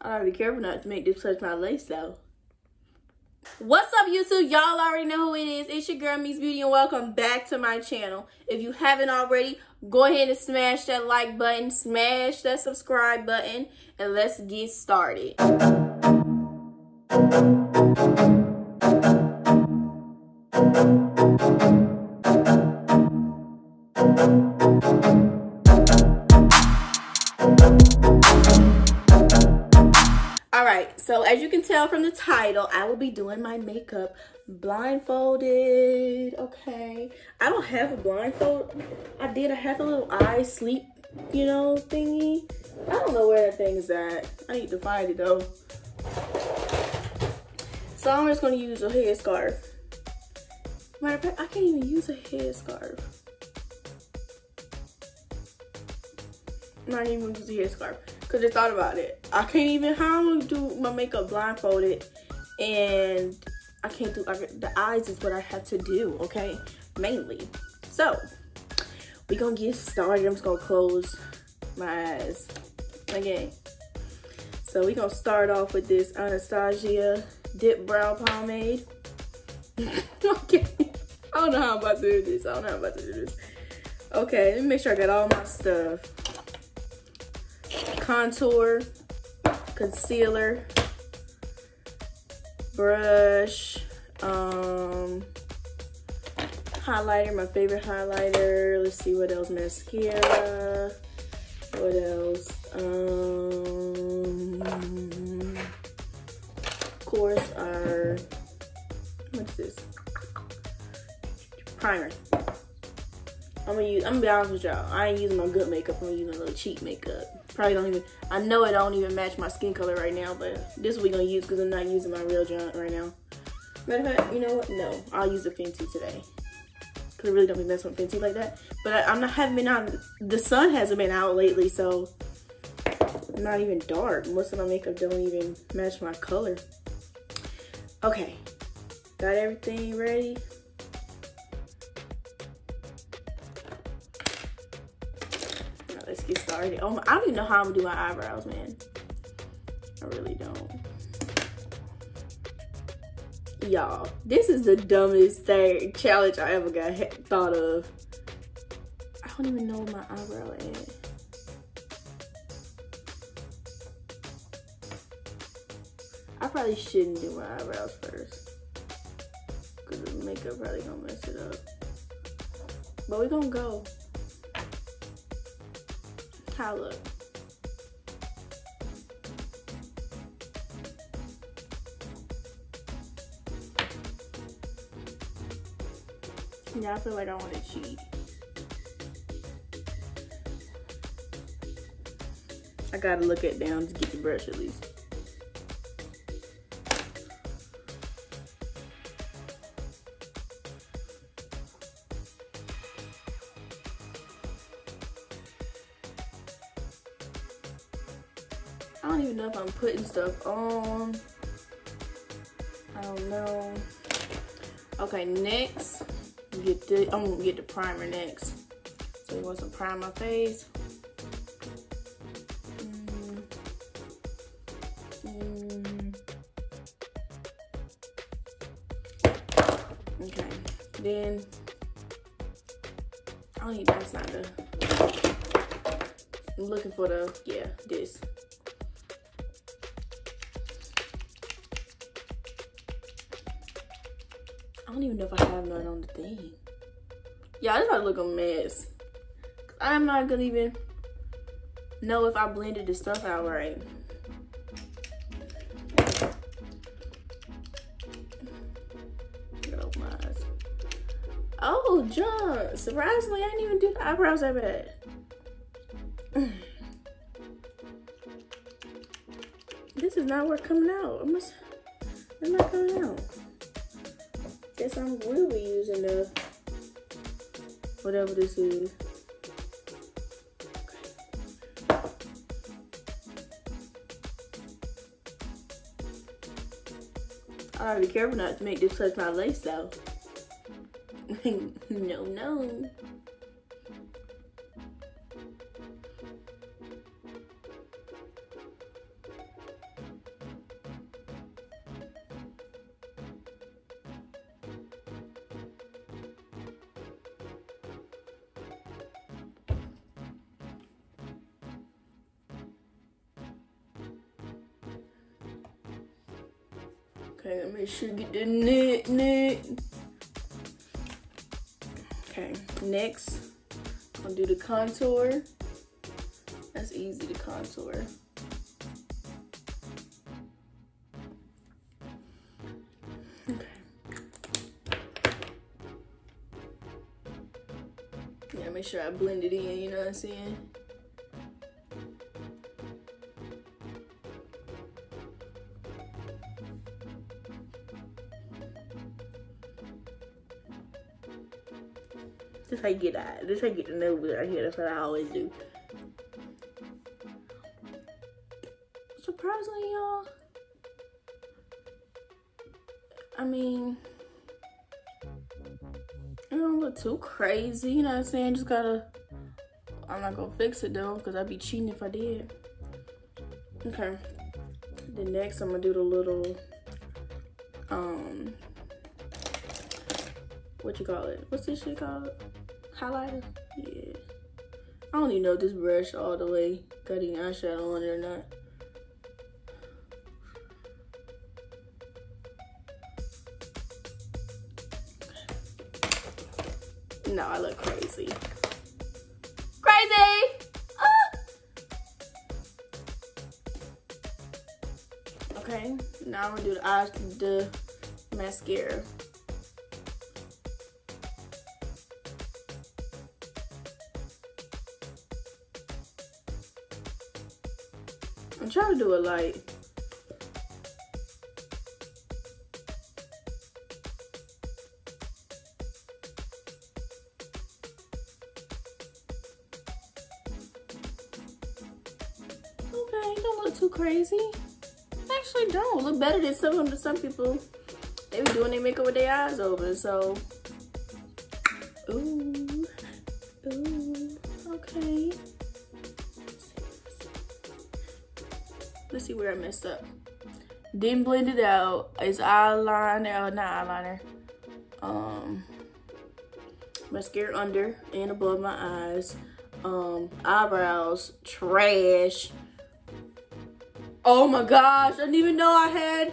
I gotta be careful not to make this touch my lace though. What's up YouTube? Y'all already know who it is. It's your girl Miixxed Beauty and welcome back to my channel. If you haven't already, go ahead and smash that like button, smash that subscribe button, and let's get started. So as you can tell from the title, I will be doing my makeup blindfolded, okay? I don't have a blindfold. I did, I have a little eye sleep, you know, thingy. I don't know where that thing is at. I need to find it though. So I'm just gonna use a headscarf. Matter of fact, I can't even use a headscarf. Not even use a headscarf. Cause I thought about it. I can't even how am I do my makeup blindfolded and I can't do I, the eyes is what I have to do, okay? Mainly. So we gonna get started. I'm just gonna close my eyes. Okay. So we gonna start off with this Anastasia Dip Brow Pomade. okay. I don't know how I'm about to do this. I don't know how I'm about to do this. Okay, let me make sure I got all my stuff contour, concealer, brush, um, highlighter, my favorite highlighter. Let's see what else, mascara. What else? Um, of course, our, what's this? Primer. I'm gonna use, I'm gonna be honest with y'all. I ain't using my good makeup, I'm using a little cheap makeup probably don't even, I know it don't even match my skin color right now, but this is we gonna use because I'm not using my real junk right now. Matter of fact, you know what? No, I'll use the Fenty today. Cause I really don't be messing with Fenty like that. But I, am not haven't been out, the sun hasn't been out lately, so I'm not even dark. Most of my makeup don't even match my color. Okay, got everything ready. Let's get started. Oh, my, I don't even know how I'm gonna do my eyebrows, man. I really don't. Y'all, this is the dumbest thing challenge I ever got thought of. I don't even know my eyebrow is. I probably shouldn't do my eyebrows first. Cause the makeup probably gonna mess it up. But we gonna go how I look. Yeah, I feel like I want to cheat. I gotta look it down to get the brush at least. I don't even know if I'm putting stuff on. I don't know. Okay, next, get the, I'm gonna get the primer next. So you want to prime my face. Mm. Mm. Okay, then, I don't need, that's not the, I'm looking for the, yeah, this. Don't even know if I have none on the thing. Yeah, this might look a mess. I'm not gonna even know if I blended the stuff out right. Oh, John. Surprisingly, I didn't even do the eyebrows that bad. this is not what's coming out. I'm, just, they're not coming out guess I'm will be using the whatever this is. I gotta be careful not to make this touch my lace though. no, no. Okay, make sure you get the knit, knit. Okay, next, I'm gonna do the contour. That's easy to contour. Okay. Yeah, make sure I blend it in, you know what I'm saying? Just how you get that. Just how you get the nose right here. That's what I always do. Surprisingly, y'all. I mean, I don't look too crazy. You know what I'm saying? Just gotta. I'm not gonna fix it though, cause I'd be cheating if I did. Okay. Then next, I'm gonna do the little um what you call it? What's this shit called? Highlighter? Yeah. I don't even know if this brush all the way cutting eyeshadow on it or not. No, I look crazy. Crazy! Ah! Okay, now I'm gonna do the eyes, the mascara. I'm trying to do it light. Okay, don't look too crazy. Actually, don't look better than some of some people. They be doing their makeup with their eyes open. So, ooh, ooh, okay. Let's see where I messed up. Didn't blend it out. It's eyeliner, oh, not eyeliner. Um, mascara under and above my eyes. Um, eyebrows, trash. Oh my gosh, I didn't even know I had.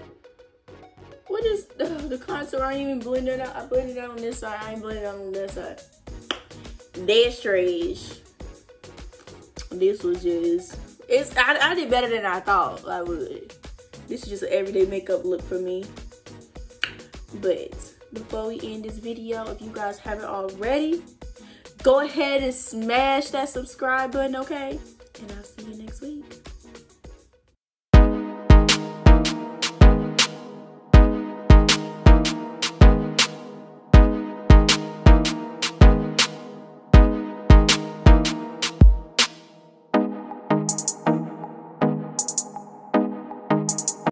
What is uh, the contour? I ain't even blended out. I blended out on this side. I ain't blended out on this side. That's trash. This was just. It's I, I did better than I thought I would. This is just an everyday makeup look for me. But before we end this video, if you guys haven't already, go ahead and smash that subscribe button, okay? And I'll see you next week.